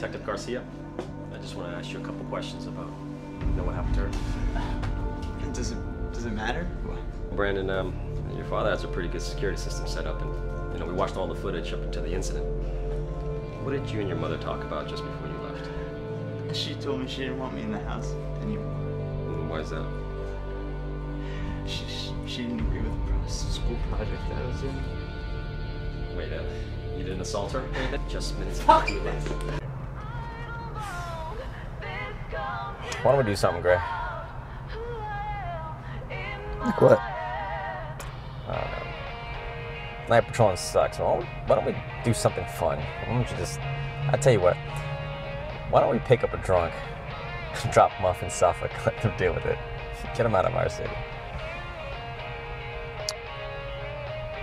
Detective Garcia. I just want to ask you a couple questions about, you know, what happened to her. Does it does it matter? Brandon, um, your father has a pretty good security system set up, and you know, we watched all the footage up until the incident. What did you and your mother talk about just before you left? She told me she didn't want me in the house anymore. Why is that? She, she, she didn't agree with the pro- school project that I was in. Wait, uh, you didn't assault her? Just minutes Fuck Why don't we do something, Gray? Like what? I don't know. Night patrolling sucks. Why don't, we, why don't we do something fun? Why don't you just. I tell you what. Why don't we pick up a drunk, drop him off in Suffolk, let them deal with it, get him out of our city.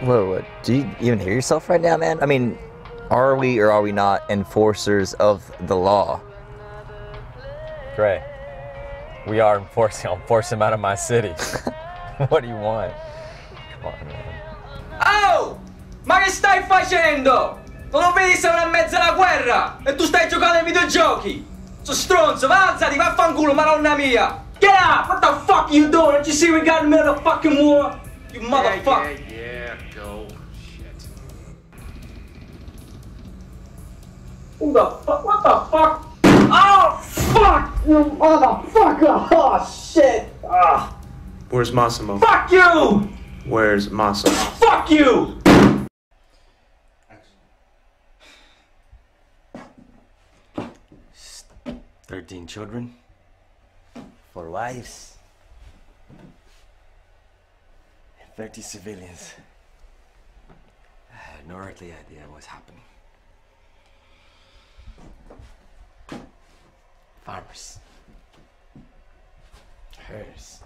Whoa, what? Do you even hear yourself right now, man? I mean, are we or are we not enforcers of the law? Gray, we are enforcing. I'll force him out of my city. what do you want? Come on, man. Oh! Ma che stai facendo? Non lo vedi siamo in mezzo alla guerra? E tu stai giocando ai videogiochi? So stronzo, va alzati, vaffanculo, madonna mia! Get out! What the fuck you doing? Don't you see we got in the middle of fucking war? You motherfucker! Yeah, yeah, go. Shit. Who the fuck? What the fuck? Oh, fuck! You motherfucker! Oh, shit! Ah, Where's Massimo? fuck you! Where's Massimo? Fuck you! Thirteen children, four wives, and thirty civilians. I had no earthly idea what was happening. Farmers, herders,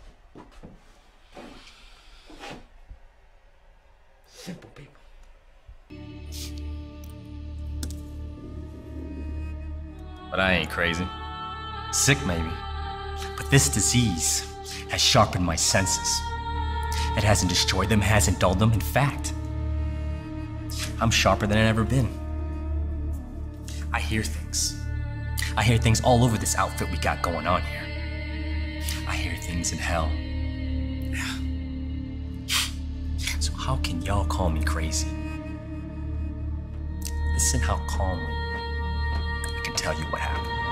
simple people. But I ain't crazy. Sick, maybe. But this disease has sharpened my senses. It hasn't destroyed them, hasn't dulled them. In fact, I'm sharper than I've ever been. I hear things. I hear things all over this outfit we got going on here. I hear things in hell. Yeah. So, how can y'all call me crazy? Listen how calmly I can tell you what happened.